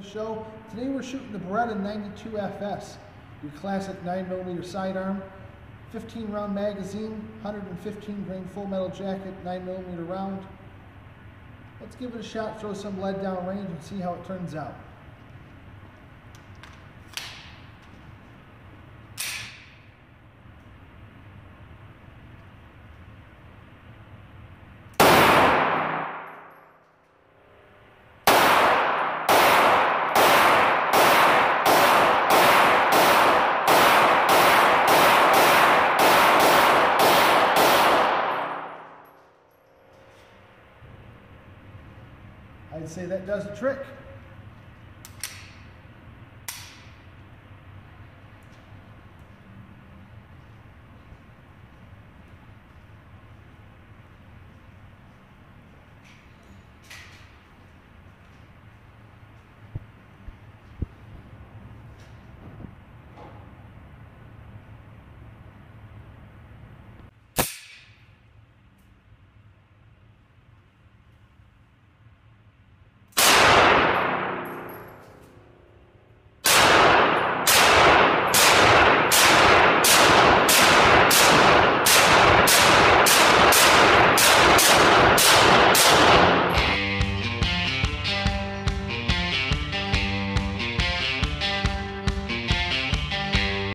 show. Today we're shooting the Beretta 92 FS, your classic 9mm sidearm, 15 round magazine, 115 grain full metal jacket, 9mm round. Let's give it a shot, throw some lead down range and see how it turns out. I'd say that does the trick.